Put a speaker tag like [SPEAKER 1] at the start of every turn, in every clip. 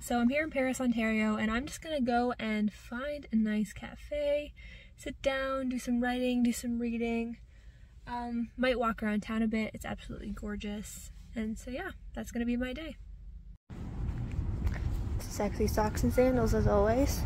[SPEAKER 1] so I'm here in Paris, Ontario, and I'm just gonna go and find a nice cafe, sit down, do some writing, do some reading, um, might walk around town a bit. It's absolutely gorgeous. And so yeah, that's gonna be my day.
[SPEAKER 2] Sexy socks and sandals as always.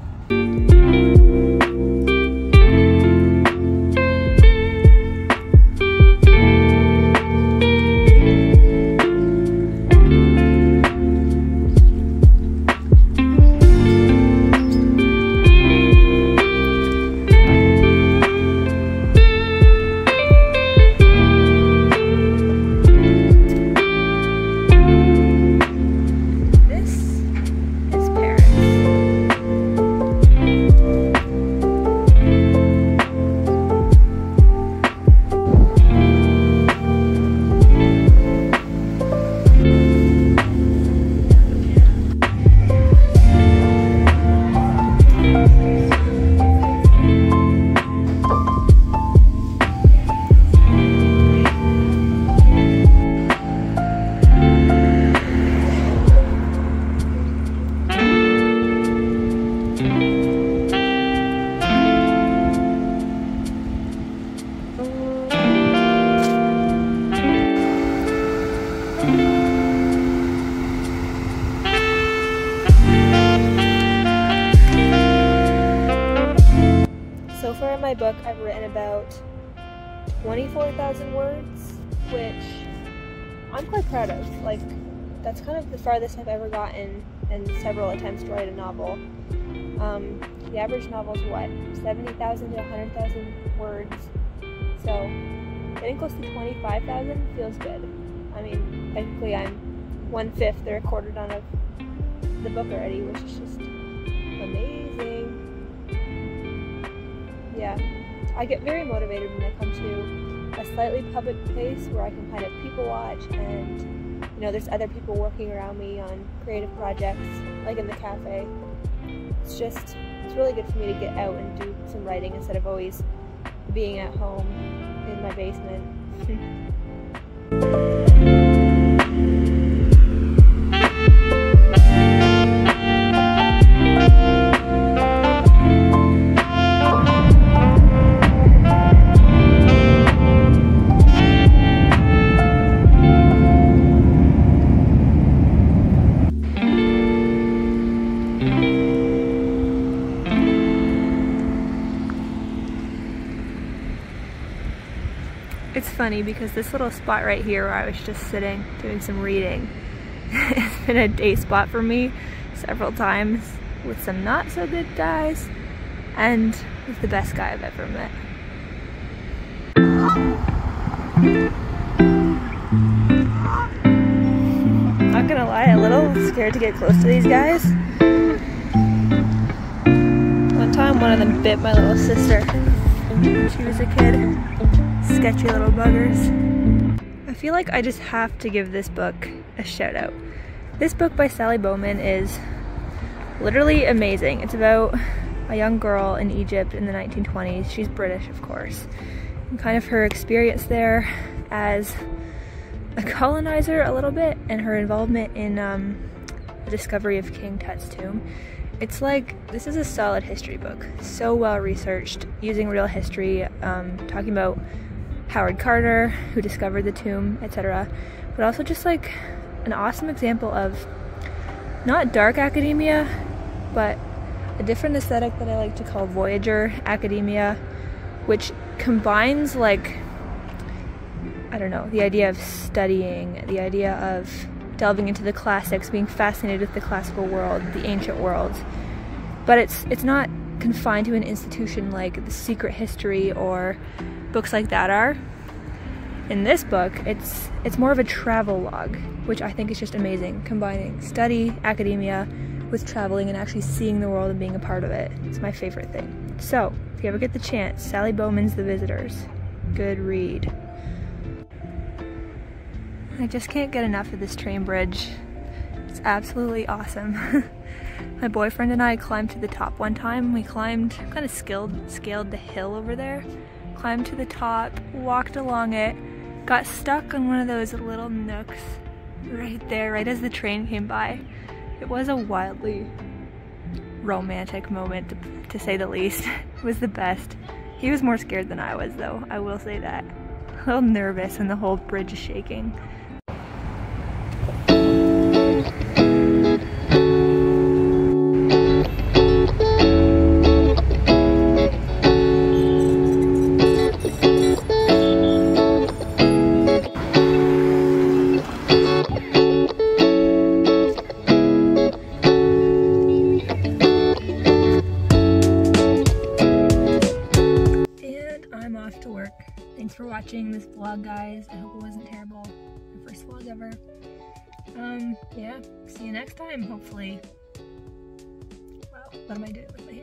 [SPEAKER 2] My book, I've written about 24,000 words, which I'm quite proud of. Like, that's kind of the farthest I've ever gotten in several attempts to write a novel. Um, the average novel is what, 70,000 to 100,000 words. So, getting close to 25,000 feels good. I mean, technically I'm one fifth or a quarter done of the book already, which is just amazing yeah, I get very motivated when I come to a slightly public place where I can kind of people watch and you know there's other people working around me on creative projects like in the cafe. It's just it's really good for me to get out and do some writing instead of always being at home in my basement.
[SPEAKER 1] funny because this little spot right here where I was just sitting doing some reading has been a day spot for me several times with some not so good guys and with the best guy I've ever met. Not gonna lie, a little scared to get close to these guys. One time one of them bit my little sister. She was a kid sketchy little buggers. I feel like I just have to give this book a shout out. This book by Sally Beauman is literally amazing. It's about a young girl in Egypt in the 1920s. She's British, of course. And kind of her experience there as a colonizer a little bit and her involvement in um, the discovery of King Tut's tomb. It's like, this is a solid history book. So well researched, using real history, um, talking about Howard Carter, who discovered the tomb, etc. But also just like an awesome example of not dark academia, but a different aesthetic that I like to call Voyager academia, which combines like I don't know, the idea of studying, the idea of delving into the classics, being fascinated with the classical world, the ancient world. But it's it's not confined to an institution like the secret history or books like that are. In this book, it's it's more of a travel log, which I think is just amazing, combining study, academia, with traveling and actually seeing the world and being a part of it. It's my favorite thing. So, if you ever get the chance, Sally Beauman's The Visitors. Good read. I just can't get enough of this train bridge. It's absolutely awesome. My boyfriend and I climbed to the top one time. We climbed, kind of scaled, scaled the hill over there, climbed to the top, walked along it, got stuck on one of those little nooks right there, right as the train came by. It was a wildly romantic moment, to, to say the least. it was the best. He was more scared than I was, though, I will say that. A little nervous and the whole bridge is shaking. For watching this vlog, guys. I hope it wasn't terrible. My first vlog ever. Um, yeah, see you next time, hopefully. Wow, what am I doing?